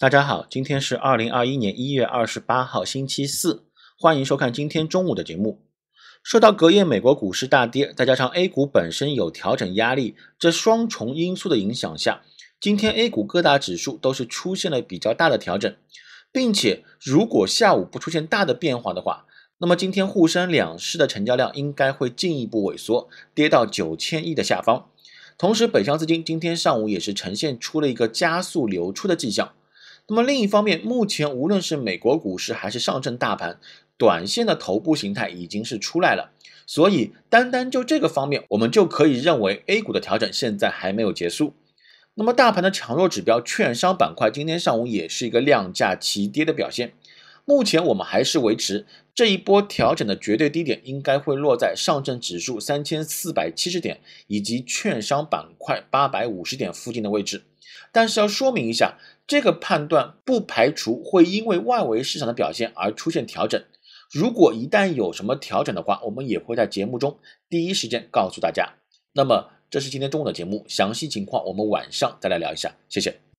大家好，今天是二零二一年一月二十八号，星期四，欢迎收看今天中午的节目。受到隔夜美国股市大跌，再加上 A 股本身有调整压力，这双重因素的影响下，今天 A 股各大指数都是出现了比较大的调整，并且如果下午不出现大的变化的话，那么今天沪深两市的成交量应该会进一步萎缩，跌到九千亿的下方。同时，北向资金今天上午也是呈现出了一个加速流出的迹象。那么另一方面，目前无论是美国股市还是上证大盘，短线的头部形态已经是出来了，所以单单就这个方面，我们就可以认为 A 股的调整现在还没有结束。那么大盘的强弱指标，券商板块今天上午也是一个量价齐跌的表现。目前我们还是维持这一波调整的绝对低点，应该会落在上证指数三千四百七十点以及券商板块八百五十点附近的位置。但是要说明一下。这个判断不排除会因为外围市场的表现而出现调整。如果一旦有什么调整的话，我们也会在节目中第一时间告诉大家。那么，这是今天中午的节目，详细情况我们晚上再来聊一下。谢谢。